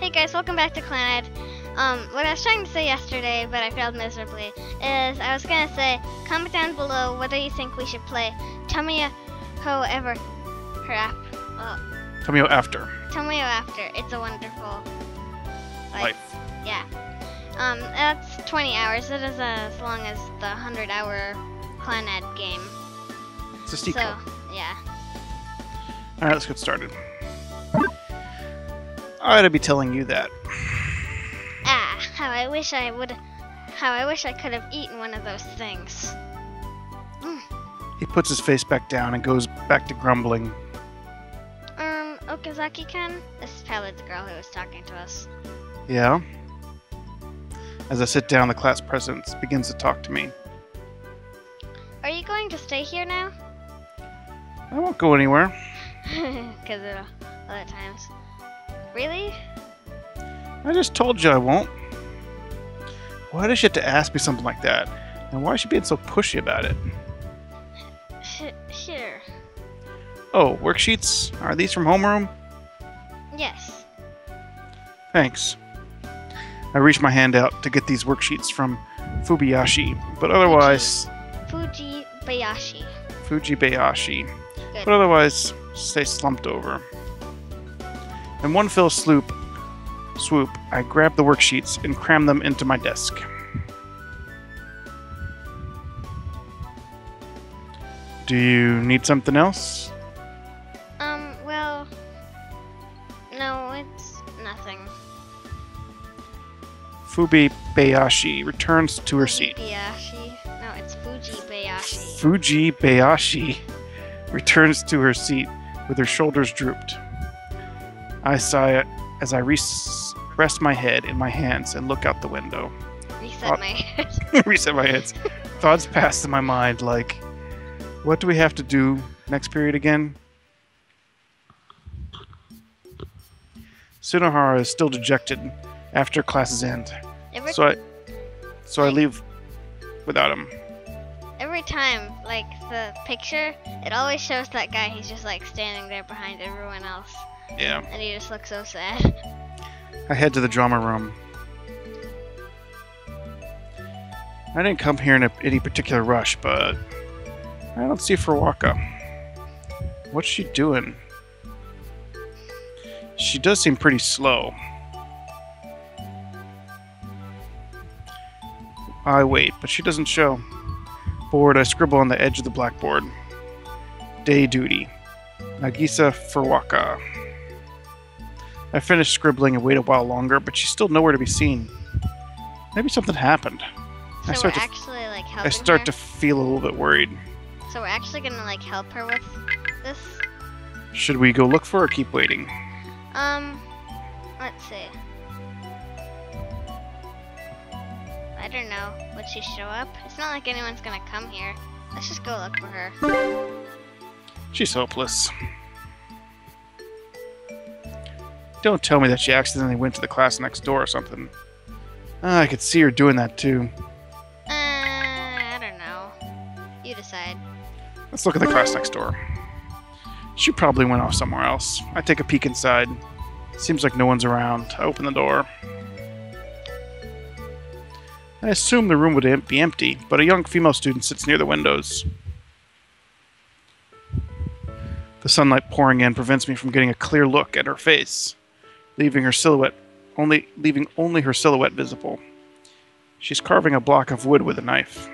Hey guys, welcome back to Clannad. Um, what I was trying to say yesterday, but I failed miserably, is I was gonna say, comment down below whether you think we should play Tomoyo However her app. Oh, Tomoyo after Tomoyo After. It's a wonderful life. Yeah. Um, that's 20 hours. It is as long as the 100 hour Clannad game. It's a sequel. So, yeah. All right, let's get started. I ought to be telling you that. Ah, how I wish I would. How I wish I could have eaten one of those things. He puts his face back down and goes back to grumbling. Um, Okazaki-kun? This is probably the girl who was talking to us. Yeah. As I sit down, the class president begins to talk to me. Are you going to stay here now? I won't go anywhere. Because of other times. Really? I just told you I won't. Why does she have to ask me something like that? And why is she being so pushy about it? Here. Oh, worksheets? Are these from homeroom? Yes. Thanks. I reached my hand out to get these worksheets from Fubiyashi, but otherwise, Fuji Bayashi. Fujibayashi, Good. but otherwise stay slumped over. In one fell swoop, swoop, I grab the worksheets and cram them into my desk. Do you need something else? Um, well. No, it's nothing. Fubi Bayashi returns to her seat. Bayashi. No, it's Fuji Bayashi. Fuji Bayashi returns to her seat with her shoulders drooped. I sigh it as I res- rest my head in my hands and look out the window. Reset my head. Reset my head. Thoughts pass in my mind like, what do we have to do next period again? Sunohara is still dejected after classes end, Every, so I, so I leave without him. every time, like, the picture, it always shows that guy. He's just, like, standing there behind everyone else. Yeah. And he just looks so sad. I head to the drama room. I didn't come here in a, any particular rush, but I don't see Furuwaka. What's she doing? She does seem pretty slow. I wait, but she doesn't show. Bored, I scribble on the edge of the blackboard. Day duty. Nagisa Furuwaka. I finish scribbling and wait a while longer, but she's still nowhere to be seen. Maybe something happened. So I start to actually, like, helping I start her. to feel a little bit worried. So we're actually gonna, like, help her with this. Should we go look for her or keep waiting? Um, let's see. I don't know. Would she show up? It's not like anyone's gonna come here. Let's just go look for her. She's hopeless. Don't tell me that she accidentally went to the class next door or something. Ah, I could see her doing that too. Uh, I don't know. You decide. Let's look at the class next door. She probably went off somewhere else. I take a peek inside. Seems like no one's around. I open the door. I assume the room would be empty, but a young female student sits near the windows. The sunlight pouring in prevents me from getting a clear look at her face, leaving her silhouette only leaving only her silhouette visible. She's carving a block of wood with a knife.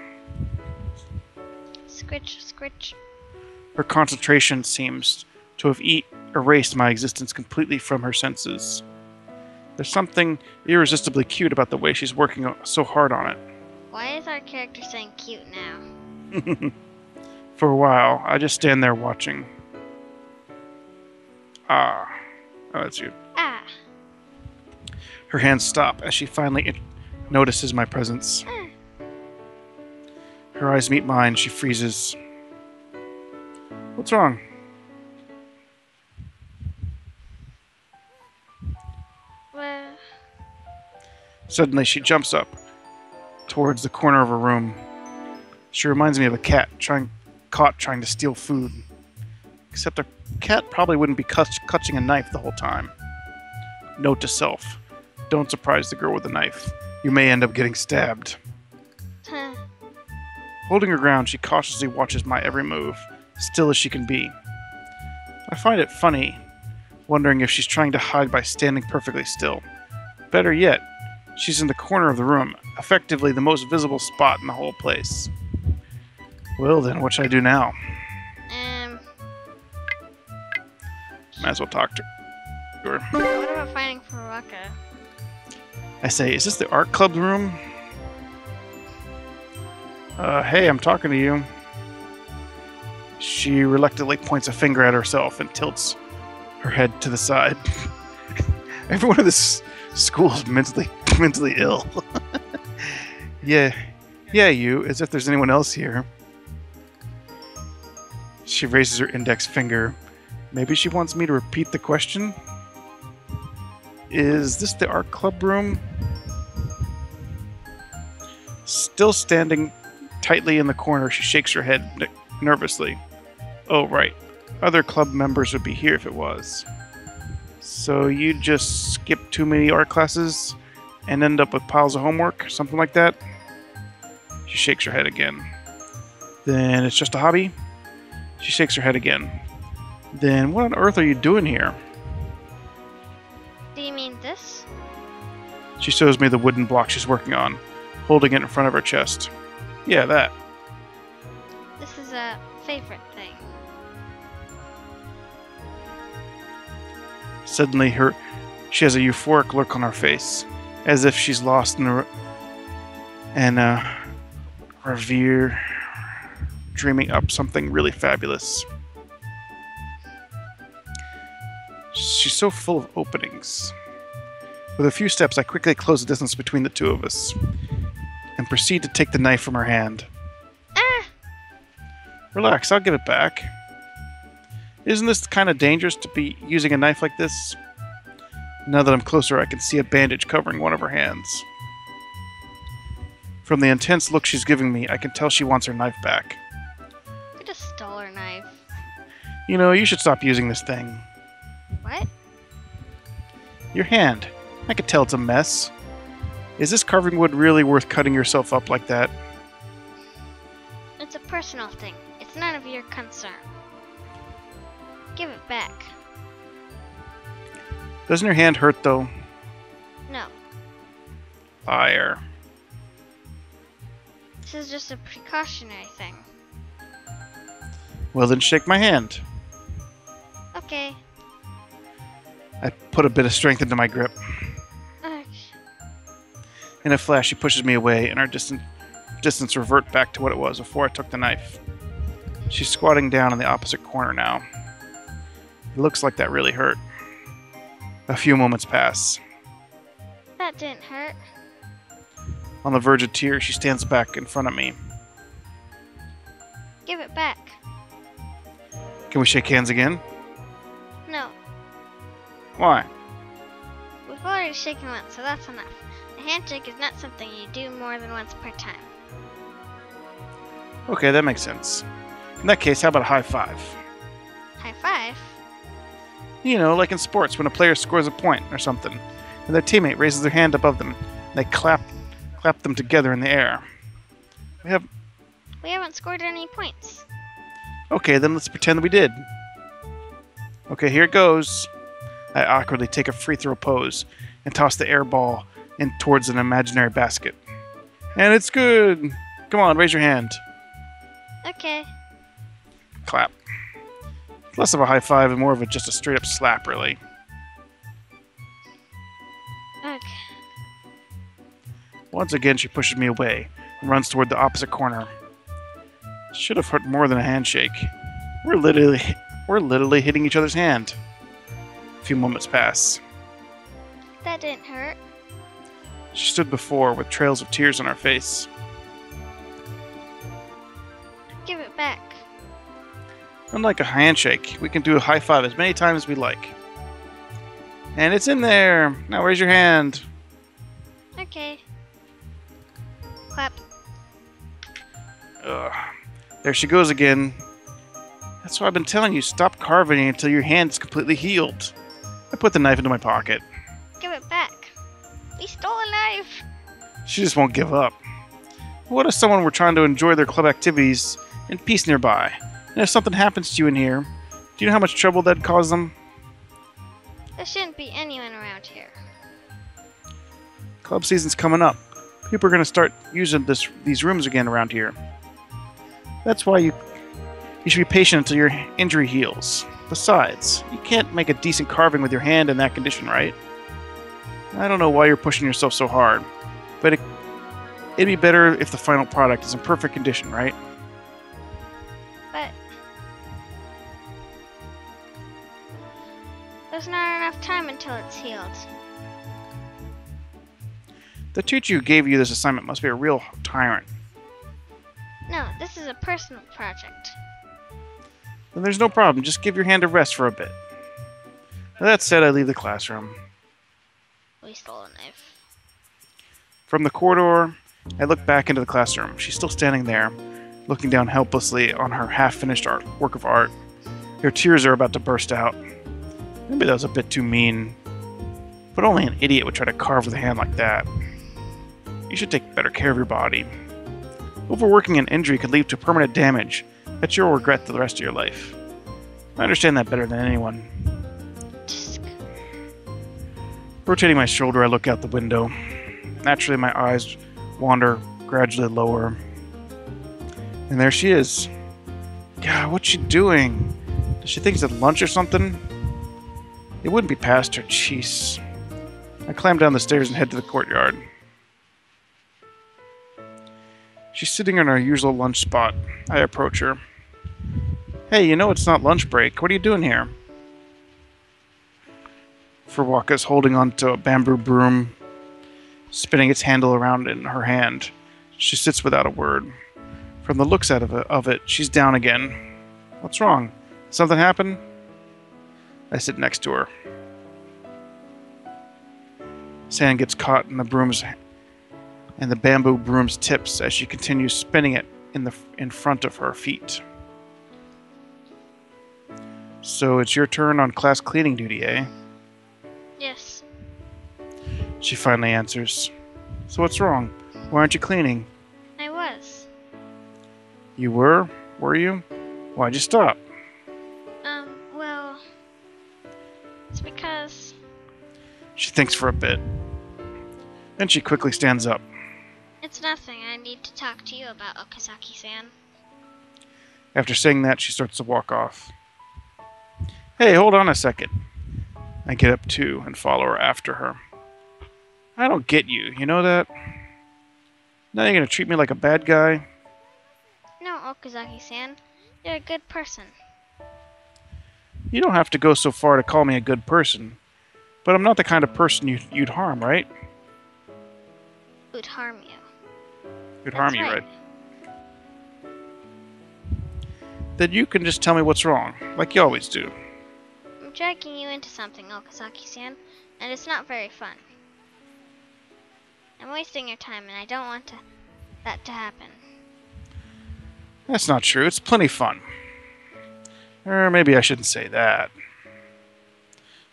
Scritch, scritch. Her concentration seems to have eat, erased my existence completely from her senses. There's something irresistibly cute about the way she's working so hard on it. Why is our character saying cute now? For a while, I just stand there watching. Ah. Oh, that's you. Her hands stop as she finally in- notices my presence. Her eyes meet mine. She freezes. What's wrong? Well, Suddenly, she jumps up towards the corner of her room. She reminds me of a cat trying, caught trying to steal food. Except a cat probably wouldn't be clutch, clutching a knife the whole time. Note to self don't surprise the girl with a knife. You may end up getting stabbed. Holding her ground, she cautiously watches my every move, still as she can be. I find it funny, wondering if she's trying to hide by standing perfectly still. Better yet, she's in the corner of the room, effectively the most visible spot in the whole place. Well, then, what should I do now? Um, Might as well talk to her. what about finding Furuaka? I say, is this the art club room? Uh, hey, I'm talking to you. She reluctantly points a finger at herself and tilts her head to the side. Everyone in this school is mentally mentally ill. yeah, yeah, you. As if there's anyone else here. She raises her index finger. Maybe she wants me to repeat the question. Is this the art club room? Still standing tightly in the corner, she shakes her head nervously. Oh, right. Other club members would be here if it was. So you just skip too many art classes and end up with piles of homework? Something like that? She shakes her head again. Then it's just a hobby? She shakes her head again. Then what on earth are you doing here? She shows me the wooden block she's working on, holding it in front of her chest. Yeah, that. This is a favorite thing. Suddenly, her she has a euphoric look on her face, as if she's lost in a and uh, revere, dreaming up something really fabulous. She's so full of openings. With a few steps, I quickly close the distance between the two of us, and proceed to take the knife from her hand. Ah! Relax, I'll give it back. Isn't this kind of dangerous to be using a knife like this? Now that I'm closer, I can see a bandage covering one of her hands. From the intense look she's giving me, I can tell she wants her knife back. We just stole her knife. You know, you should stop using this thing. What? Your hand. I could tell it's a mess. Is this carving wood really worth cutting yourself up like that? It's a personal thing. It's none of your concern. Give it back. Doesn't your hand hurt, though? No. Liar. This is just a precautionary thing. Well, then shake my hand. Okay. I put a bit of strength into my grip. In a flash, she pushes me away, and our distant distance revert back to what it was before I took the knife. She's squatting down in the opposite corner now. It looks like that really hurt. A few moments pass. That didn't hurt. On the verge of tears, she stands back in front of me. Give it back. Can we shake hands again? No. Why? We've already shaken once, so that's enough. Handshake is not something you do more than once per time. Okay, that makes sense. In that case, how about a high five? High five? You know, like in sports when a player scores a point or something, and their teammate raises their hand above them, and they clap clap them together in the air. We have We haven't scored any points. Okay, then let's pretend we did. Okay, here it goes. I awkwardly take a free throw pose and toss the air ball in towards an imaginary basket. And it's good. Come on, raise your hand. Okay. Clap. Less of a high five and more of a just a straight up slap, really. Okay. Once again, she pushes me away and runs toward the opposite corner. Should have hurt more than a handshake. We're literally, we're literally hitting each other's hand. A few moments pass. That didn't hurt. She stood before with trails of tears on her face. Give it back. Unlike a handshake, we can do a high five as many times as we like. And it's in there. Now raise your hand. Okay. Clap. Ugh. There she goes again. That's why I've been telling you, stop carving until your hand's completely healed. I put the knife into my pocket. Give it back. We stole a knife. She just won't give up. What if someone were trying to enjoy their club activities in peace nearby? And if something happens to you in here, do you know how much trouble that'd cause them? There shouldn't be anyone around here. Club season's coming up. People are going to start using this these rooms again around here. That's why you you should be patient until your injury heals. Besides, you can't make a decent carving with your hand in that condition, right? I don't know why you're pushing yourself so hard, but it, it'd be better if the final product is in perfect condition, right? But there's not enough time until it's healed. The teacher who gave you this assignment must be a real tyrant. No, this is a personal project. Then there's no problem. Just give your hand a rest for a bit. With that said, I leave the classroom. We stole a knife. From the corridor, I look back into the classroom. She's still standing there, looking down helplessly on her half-finished work of art. Her tears are about to burst out. Maybe that was a bit too mean, but only an idiot would try to carve with a hand like that. You should take better care of your body. Overworking an injury could lead to permanent damage that you'll regret the rest of your life. I understand that better than anyone. Rotating my shoulder, I look out the window. Naturally, my eyes wander gradually lower. And there she is. God, what's she doing? Does she think it's at lunch or something? It wouldn't be past her, jeez. I climb down the stairs and head to the courtyard. She's sitting in her usual lunch spot. I approach her. Hey, you know it's not lunch break. What are you doing here? Furuwaka's holding onto a bamboo broom, spinning its handle around in her hand. She sits without a word. From the looks out of it, of it, she's down again. What's wrong? Something happened? I sit next to her. Sand gets caught in the broom's and the bamboo broom's tips as she continues spinning it in the in front of her feet. So it's your turn on class cleaning duty, eh? She finally answers. So what's wrong? Why aren't you cleaning? I was. You were? Were you? Why'd you stop? Um, well. It's because. She thinks for a bit. Then she quickly stands up. It's nothing. I need to talk to you about Okazaki san. After saying that, she starts to walk off. Hey, hold on a second. I get up too and follow her after her. I don't get you, you know that? Now you're gonna treat me like a bad guy? No, Okazaki san. You're a good person. You don't have to go so far to call me a good person. But I'm not the kind of person you, you'd harm, right? Would harm you. You'd harm That's you, right. right? Then you can just tell me what's wrong, like you always do. I'm dragging you into something, Okazaki san, and it's not very fun. I'm wasting your time, and I don't want to, that to happen. That's not true. It's plenty fun. Or maybe I shouldn't say that.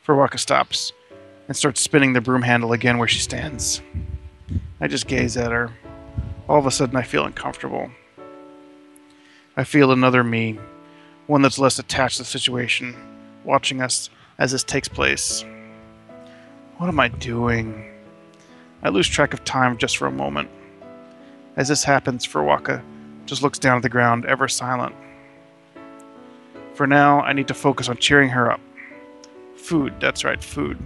Furuwaka stops and starts spinning the broom handle again where she stands. I just gaze at her. All of a sudden, I feel uncomfortable. I feel another me, one that's less attached to the situation, watching us as this takes place. What am I doing? I lose track of time just for a moment. As this happens, Furuwaka just looks down at the ground, ever silent. For now, I need to focus on cheering her up. Food, that's right, food.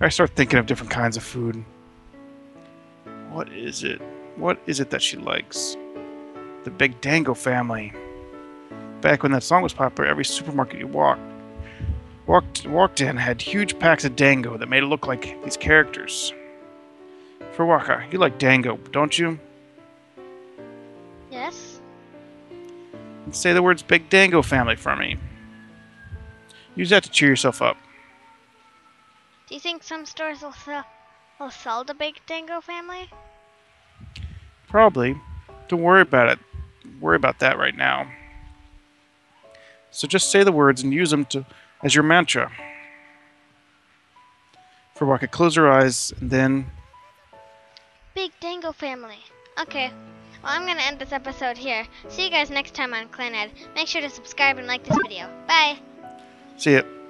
I start thinking of different kinds of food. What is it? What is it that she likes? The Big Dango family. Back when that song was popular, every supermarket you walked walked walked in had huge packs of dango that made it look like these characters. Furuwaka, you like dango, don't you? Yes? Say the words Big Dango family for me. Use that to cheer yourself up. Do you think some stores will sell, will sell the Big Dango family? Probably. Don't worry about it. Worry about that right now. So just say the words and use them to as your mantra. Furuwaka, close her eyes, and then Dango family. Okay. Well, I'm gonna end this episode here. See you guys next time on Clannad. Make sure to subscribe and like this video. Bye. see it.